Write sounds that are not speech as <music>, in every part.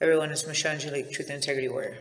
Everyone is Michelle Angelic, Truth and Integrity Warrior.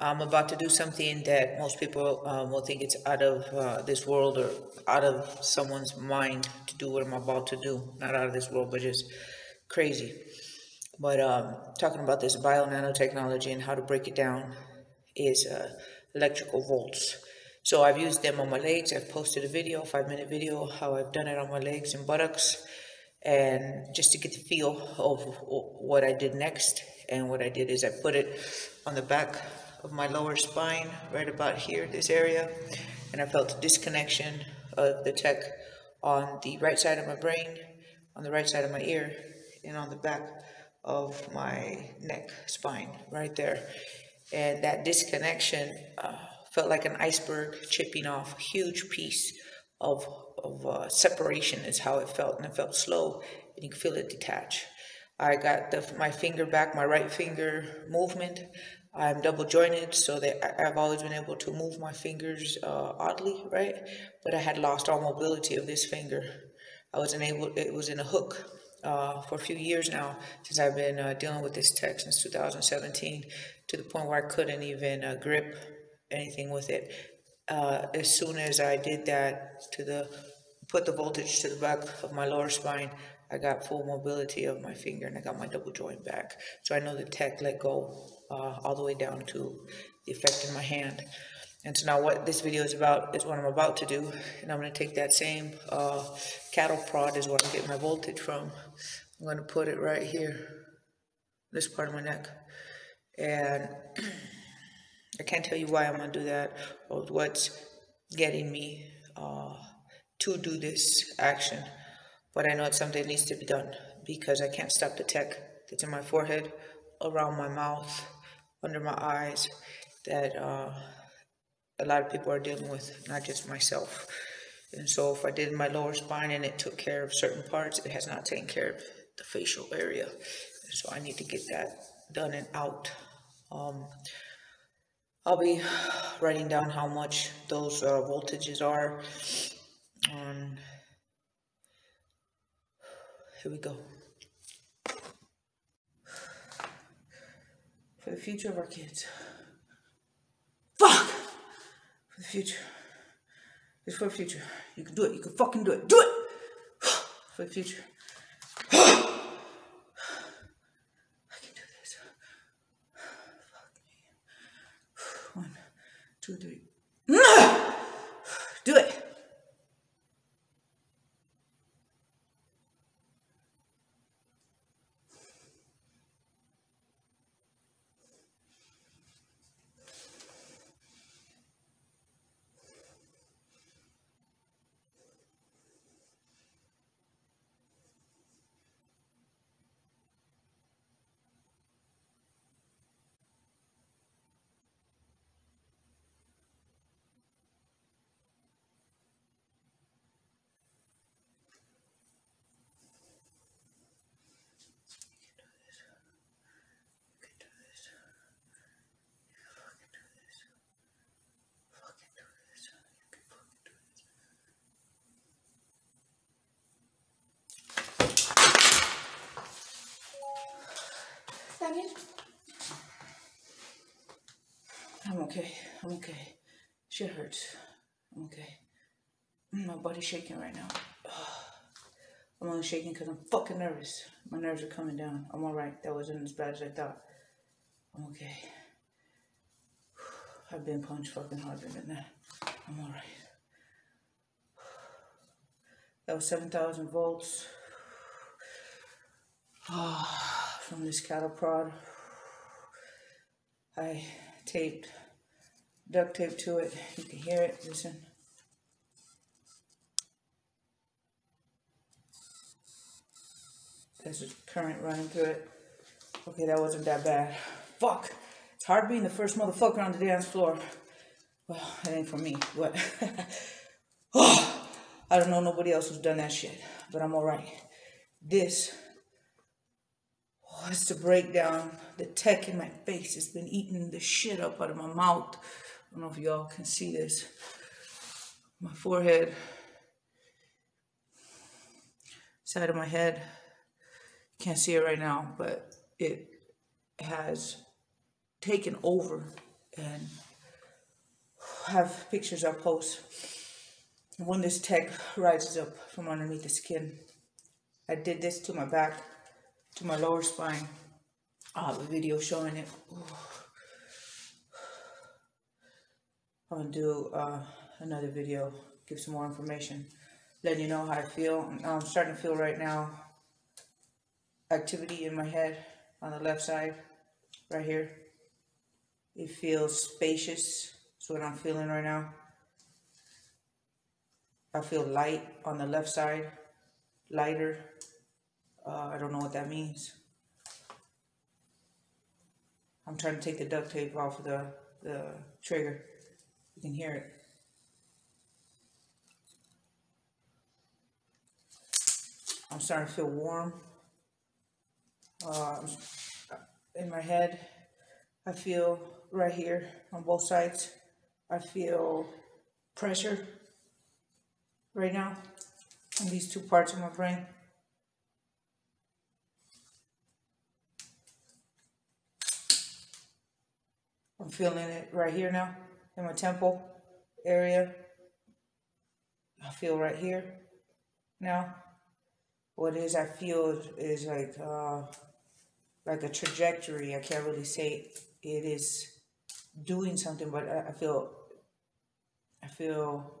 I'm about to do something that most people um, will think it's out of uh, this world or out of someone's mind to do what I'm about to do. Not out of this world, but just crazy. But um, talking about this bio nanotechnology and how to break it down is uh, electrical volts. So I've used them on my legs. I've posted a video, five minute video, how I've done it on my legs and buttocks. And just to get the feel of what I did next. And what I did is I put it on the back of my lower spine, right about here, this area. And I felt a disconnection of the tech on the right side of my brain, on the right side of my ear, and on the back of my neck, spine, right there. And that disconnection uh, felt like an iceberg chipping off a huge piece of, of uh, separation is how it felt. And it felt slow, and you could feel it detach. I got the, my finger back, my right finger movement. I'm double jointed, so that I've always been able to move my fingers uh, oddly, right? But I had lost all mobility of this finger. I wasn't able, it was in a hook uh, for a few years now, since I've been uh, dealing with this tech since 2017, to the point where I couldn't even uh, grip anything with it. Uh, as soon as I did that to the, put the voltage to the back of my lower spine, I got full mobility of my finger and I got my double joint back. So I know the tech let go uh, all the way down to the effect in my hand. And so now what this video is about is what I'm about to do. And I'm going to take that same uh, cattle prod is what I'm getting my voltage from. I'm going to put it right here, this part of my neck. And <clears throat> I can't tell you why I'm going to do that or what's getting me uh, to do this action. But I know it's something that needs to be done because I can't stop the tech that's in my forehead, around my mouth, under my eyes, that uh, a lot of people are dealing with, not just myself. And so if I did my lower spine and it took care of certain parts, it has not taken care of the facial area. So I need to get that done and out. Um, I'll be writing down how much those uh, voltages are. Here we go. For the future of our kids. Fuck! For the future. It's for the future. You can do it. You can fucking do it. Do it! <sighs> For the future. <sighs> I can do this. <sighs> Fuck me. One, two, three. Do it. I'm okay. I'm okay. Shit hurts. I'm okay. Mm, my body's shaking right now. <sighs> I'm only shaking because I'm fucking nervous. My nerves are coming down. I'm alright. That wasn't as bad as I thought. I'm okay. <sighs> I've been punched fucking harder than that. I'm alright. <sighs> That was 7,000 volts from this cattle prod. I taped duct tape to it. You can hear it. Listen. There's a current running through it. Okay, that wasn't that bad. Fuck. It's hard being the first motherfucker on the dance floor. Well, it ain't for me, but <laughs> oh, I don't know nobody else who's done that shit, but I'm alright. This was to break down the tech in my face. It's been eating the shit up out of my mouth. I don't know if y'all can see this. My forehead, side of my head. Can't see it right now, but it has taken over and have pictures I post when this tech rises up from underneath the skin. I did this to my back, to my lower spine. I have a video showing it. I'm gonna do uh, another video, give some more information, letting you know how I feel. I'm starting to feel right now activity in my head on the left side, right here. It feels spacious. That's what I'm feeling right now. I feel light on the left side, lighter. Uh, I don't know what that means. I'm trying to take the duct tape off of the, the trigger. You can hear it. I'm starting to feel warm. Uh, in my head, I feel right here on both sides. I feel pressure right now in these two parts of my brain. I'm feeling it right here now in my temple area. I feel right here now. What is I feel is like uh, like a trajectory. I can't really say it is doing something, but I, I feel I feel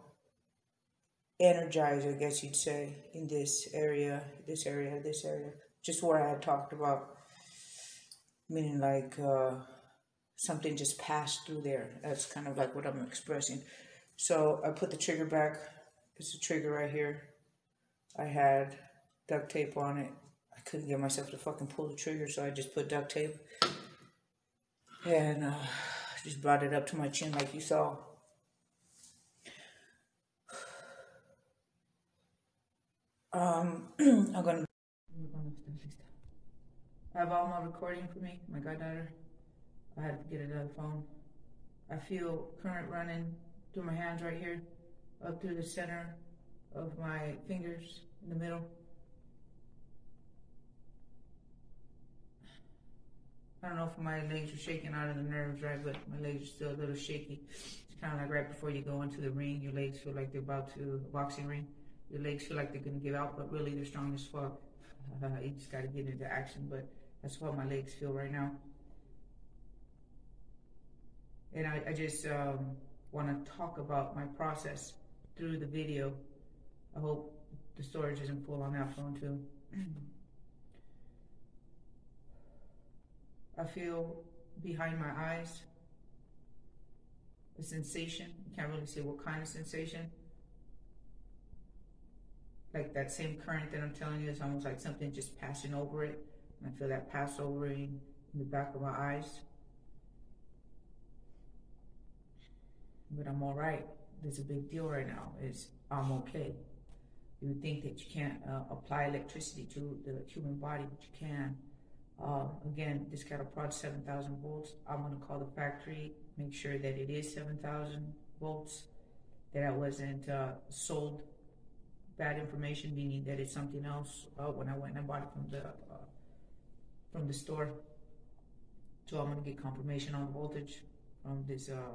energized, I guess you'd say, in this area, this area, this area. Just where I had talked about, meaning like uh, something just passed through there. That's kind of like what I'm expressing. So I put the trigger back. It's a trigger right here. I had duct tape on it. I couldn't get myself to fucking pull the trigger, so I just put duct tape. And uh, just brought it up to my chin like you saw. Um, <clears throat> I'm gonna. I have all my recording for me, my goddaughter. I had to get another phone. I feel current running through my hands right here, up through the center of my fingers in the middle. I don't know if my legs are shaking out of the nerves, right? But my legs are still a little shaky. It's kind of like right before you go into the ring, your legs feel like they're about to, a boxing ring. Your legs feel like they're to give out, but really they're strong as fuck. Uh, <laughs> you just got to get into action, but that's what my legs feel right now. And I, I just um, want to talk about my process through the video. I hope the storage isn't full on that phone too. <clears throat> I feel behind my eyes a sensation. Can't really say what kind of sensation. Like that same current that I'm telling you, it's almost like something just passing over it. And I feel that pass in the back of my eyes. But I'm all right. There's a big deal right now. Is I'm okay. You would think that you can't uh, apply electricity to the human body, but you can. Uh, again, this cattle prod 7,000 volts. I'm going to call the factory, make sure that it is 7,000 volts, that I wasn't uh, sold bad information, meaning that it's something else uh, when I went and bought it from the uh, from the store. So I'm going to get confirmation on voltage from this uh,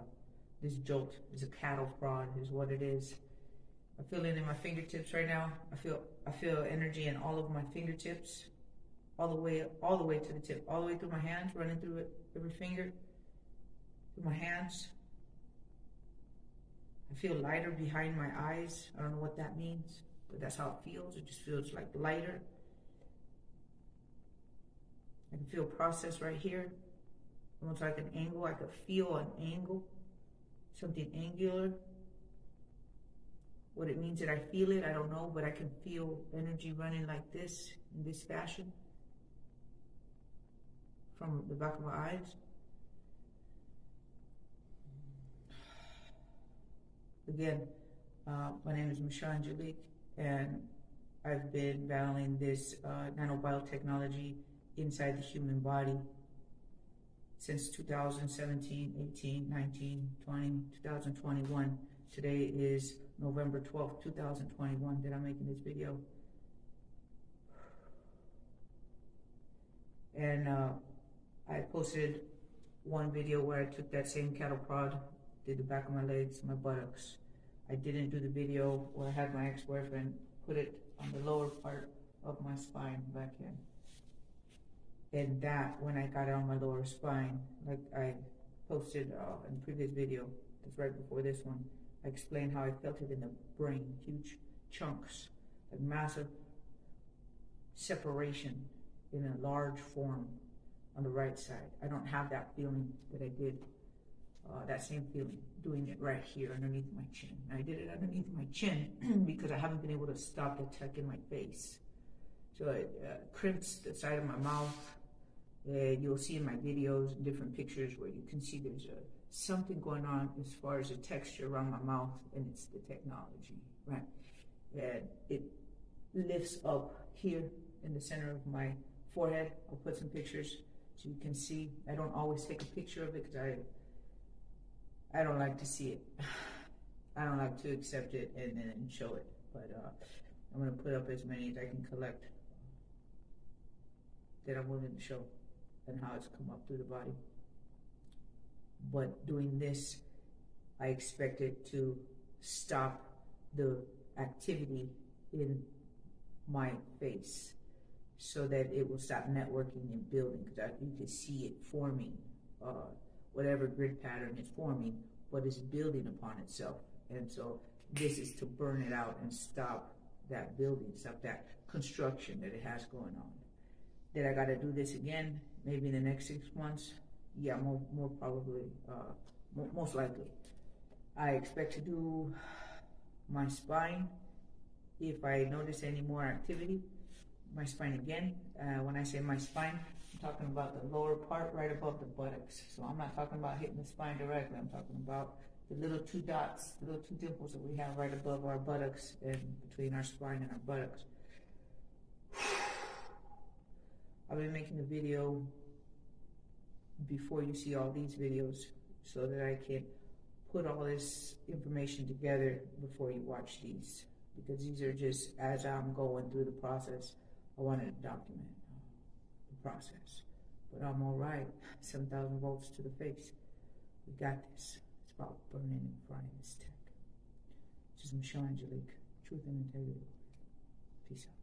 this jolt. is a cattle prod, is what it is. I feel it in my fingertips right now. I feel I feel energy in all of my fingertips all the way, all the way to the tip, all the way through my hands, running through it, every finger, through my hands. I feel lighter behind my eyes. I don't know what that means, but that's how it feels. It just feels like lighter. I can feel process right here, almost like an angle. I could feel an angle, something angular. What it means that I feel it, I don't know, but I can feel energy running like this, in this fashion from the back of my eyes. Again, uh, my name is Michelle Angelic, and I've been battling this uh, nanobiotechnology inside the human body since 2017, 18, 19, 20, 2021. Today is November 12th, 2021 that I'm making this video. And uh, I posted one video where I took that same cattle prod, did the back of my legs, my buttocks. I didn't do the video where I had my ex-boyfriend put it on the lower part of my spine back here. And that, when I got on my lower spine, like I posted uh, in the previous video, that's right before this one, I explained how I felt it in the brain, huge chunks, like massive separation in a large form on the right side. I don't have that feeling that I did, uh, that same feeling, doing it right here underneath my chin. I did it underneath my chin <clears throat> because I haven't been able to stop the tuck in my face. So it uh, crimps the side of my mouth. You'll see in my videos different pictures where you can see there's a, something going on as far as the texture around my mouth, and it's the technology, right? And it lifts up here in the center of my forehead. I'll put some pictures so you can see. I don't always take a picture of it because I I don't like to see it. <sighs> I don't like to accept it and then show it. But uh, I'm gonna put up as many as I can collect that I'm willing to show and how it's come up through the body. But doing this, I expect it to stop the activity in my face so that it will stop networking and building because you can see it forming uh, whatever grid pattern is forming, but it's building upon itself. And so this is to burn it out and stop that building, stop that construction that it has going on. That I got to do this again, maybe in the next six months. Yeah, more, more probably, uh, most likely. I expect to do my spine if I notice any more activity my spine again. Uh, when I say my spine, I'm talking about the lower part right above the buttocks. So I'm not talking about hitting the spine directly. I'm talking about the little two dots, the little two dimples that we have right above our buttocks and between our spine and our buttocks. I've be making a video before you see all these videos so that I can put all this information together before you watch these because these are just as I'm going through the process. I wanted to document the process. But I'm all right. <laughs> 7,000 volts to the face. We got this. It's about burning and frying this tech. This is Michelle Angelic. Truth and integrity. Peace out.